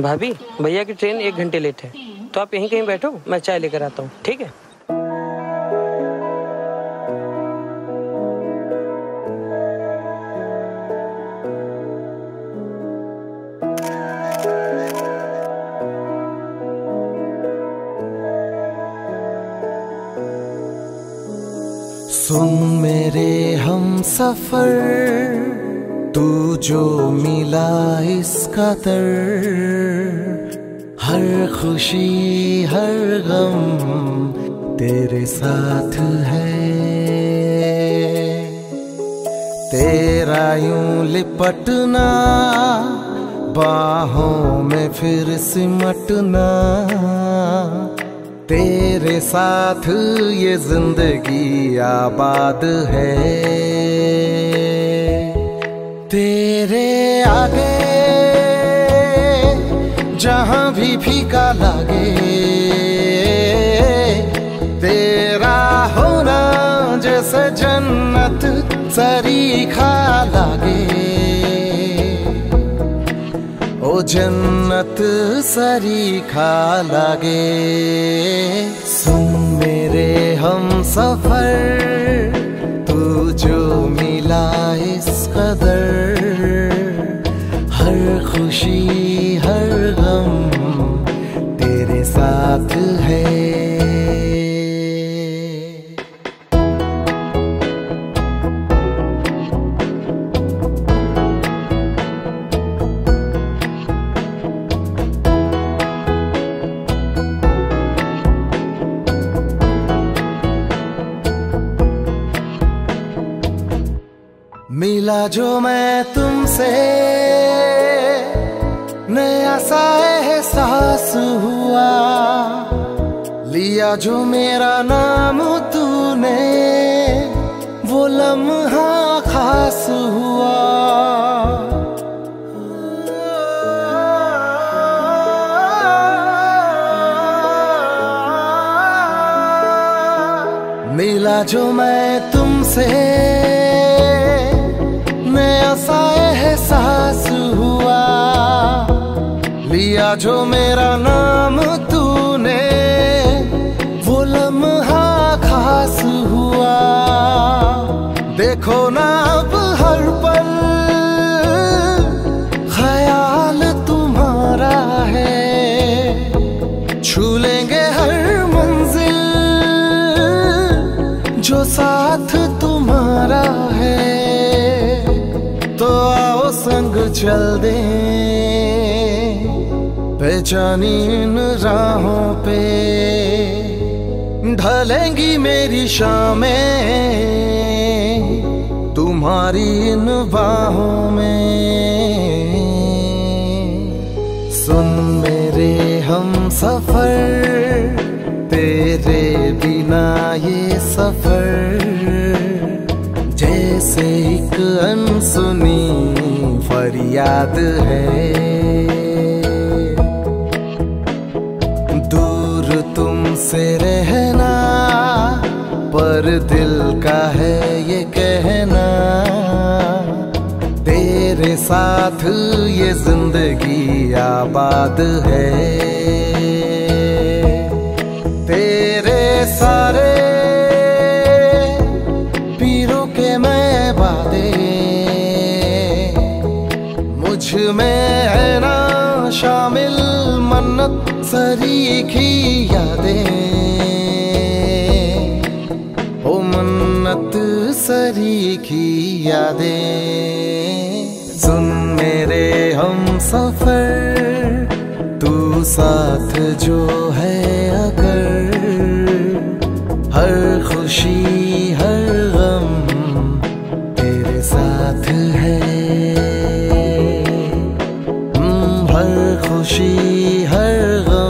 भाभी, भैया की ट्रेन एक घंटे लेट है। तो आप यहीं कहीं बैठो, मैं चाय लेकर आता हूँ, ठीक है? सुन मेरे हम सफ़र। तू जो मिला इस कदर, हर खुशी, हर गम तेरे साथ है। तेरा यूँ लिपटना, बाहों में फिर सिमटना, तेरे साथ ये ज़िंदगी आबाद है। तेरे आगे, जहाँ भी फीका लागे, तेरा होना जैसे जन्नत सरीखा लागे। ओ जन्नत सरीखा लागे, सुन मेरे हम सफ़र, तू जो इस कदर हर खुशी मिला जो मैं तुमसे। नया सा एहसास हुआ। लिया जो मेरा नाम तूने, वो लम्हा खास हुआ। मिला जो मैं तुमसे। लिया जो मेरा नाम तूने, वो लम्हा खास हुआ। देखो ना अब हर पल, ख्याल तुम्हारा है। छू लेंगे हर मंजिल, जो साथ तुम्हारा है। तो आओ संग चल दे। पहचानी इन राहों पे। ढलेंगी मेरी शामें, तुम्हारी इन बाहों में। सुन मेरे हम सफ़र, तेरे बिना ये सफ़र। जैसे एक अनसुनी फरियाद है। तुमसे रहना पर दिल का है ये कहना। तेरे साथ ये ज़िंदगी आबाद है। तेरे सारे पीरों के मैं बादे मुझमें है ना शामिल मन्नत सरीखी यादें। ओ मन्नत सरीखी यादें। सुन मेरे हम सफ़र, तू साथ जो है अगर, हर खुशी हर खुशी हर गम।